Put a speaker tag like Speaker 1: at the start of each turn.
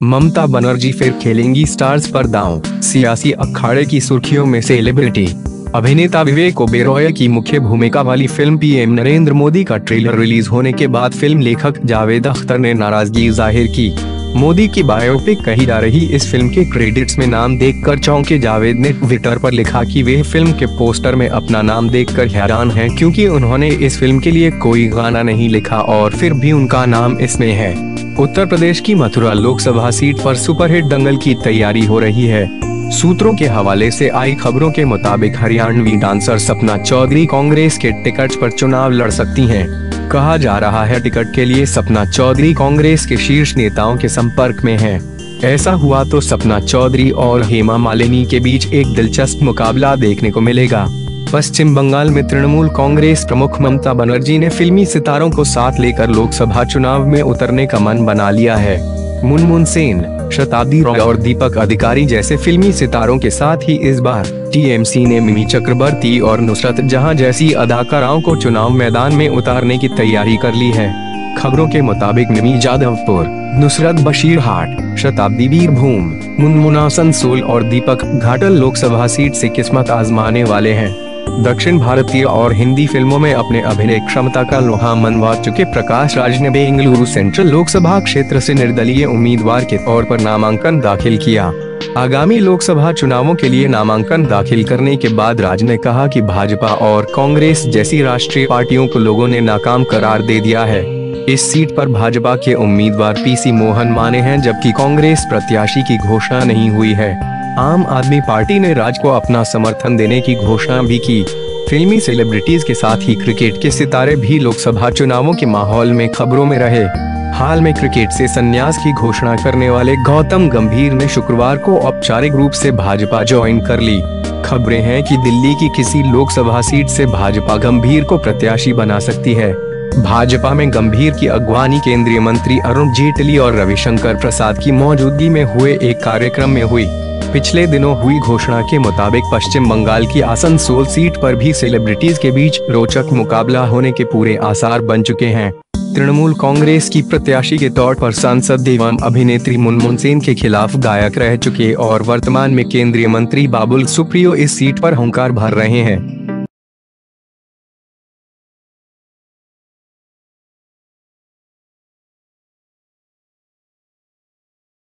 Speaker 1: ममता बनर्जी फिर खेलेंगी स्टार्स पर दांव। सियासी अखाड़े की सुर्खियों में सेलिब्रिटी। अभिनेता विवेक ओबेरॉय की मुख्य भूमिका वाली फ़िल्म पीएम नरेंद्र मोदी का ट्रेलर रिलीज़ होने के बाद फ़िल्म लेखक जावेद अख्तर ने नाराज़गी ज़ाहिर की। मोदी की बायोपिक कही जा रही इस फ़िल्म के क्रेडिट्स में नाम देखकर चौंके जावेद ने ट्विटर पर लिखा कि वे फ़िल्म के पोस्टर में अपना नाम देखकर हैरान हैं क्योंकि उन्होंने इस फ़िल्म के लिए कोई गाना नहीं लिखा और फिर भी उनका नाम इसमें है उत्तर प्रदेश की मथुरा लोकसभा सीट पर सुपरहिट दंगल की तैयारी हो रही है सूत्रों के हवाले से आई खबरों के मुताबिक हरियाणवी डांसर सपना चौधरी कांग्रेस के टिकट पर चुनाव लड़ सकती हैं। कहा जा रहा है, टिकट के लिए सपना चौधरी कांग्रेस के शीर्ष नेताओं के संपर्क में हैं। ऐसा हुआ तो सपना चौधरी और हेमा मालिनी के बीच एक दिलचस्प मुकाबला देखने को मिलेगा पश्चिम बंगाल में तृणमूल कांग्रेस प्रमुख ममता बनर्जी ने फिल्मी सितारों को साथ लेकर लोकसभा चुनाव में उतरने का मन बना लिया है मुनमुन सेन शताब्दी रॉय और दीपक अधिकारी जैसे फिल्मी सितारों के साथ ही इस बार टीएमसी ने मिमी चक्रवर्ती और नुसरत जहाँ जैसी अदाकाराओं को चुनाव मैदान में उतारने की तैयारी कर ली है। खबरों के मुताबिक मिमी जादवपुर, नुसरत बशीर हाट शताब्दी वीरभूम मुनमुना संसोल और दीपक घाटल लोकसभा सीट से किस्मत आजमाने वाले हैं। दक्षिण भारतीय और हिंदी फ़िल्मों में अपने अभिनय क्षमता का लोहा मनवा चुके प्रकाश राज ने बेंगलुरु सेंट्रल लोकसभा क्षेत्र से निर्दलीय उम्मीदवार के तौर पर नामांकन दाखिल किया। आगामी लोकसभा चुनावों के लिए नामांकन दाखिल करने के बाद राज ने कहा कि भाजपा और कांग्रेस जैसी राष्ट्रीय पार्टियों को लोगों ने नाकाम करार दे दिया है। इस सीट पर भाजपा के उम्मीदवार पीसी मोहन माने हैं, जबकि कांग्रेस प्रत्याशी की घोषणा नहीं हुई है। आम आदमी पार्टी ने राज को अपना समर्थन देने की घोषणा भी की। फिल्मी सेलिब्रिटीज के साथ ही क्रिकेट के सितारे भी लोकसभा चुनावों के माहौल में खबरों में रहे। हाल में क्रिकेट से संन्यास की घोषणा करने वाले गौतम गंभीर ने शुक्रवार को औपचारिक रूप से भाजपा ज्वाइन कर ली। खबरें हैं कि दिल्ली की किसी लोकसभा सीट से भाजपा गंभीर को प्रत्याशी बना सकती है। भाजपा में गंभीर की अगवानी केंद्रीय मंत्री अरुण जेटली और रविशंकर प्रसाद की मौजूदगी में हुए एक कार्यक्रम में हुई। पिछले दिनों हुई घोषणा के मुताबिक पश्चिम बंगाल की आसनसोल सीट पर भी सेलिब्रिटीज के बीच रोचक मुकाबला होने के पूरे आसार बन चुके हैं। तृणमूल कांग्रेस की प्रत्याशी के तौर पर सांसद एवं अभिनेत्री मुनमुन सेन के खिलाफ गायक रह चुके और वर्तमान में केंद्रीय मंत्री बाबुल सुप्रियो इस सीट पर हंकार भर रहे हैं।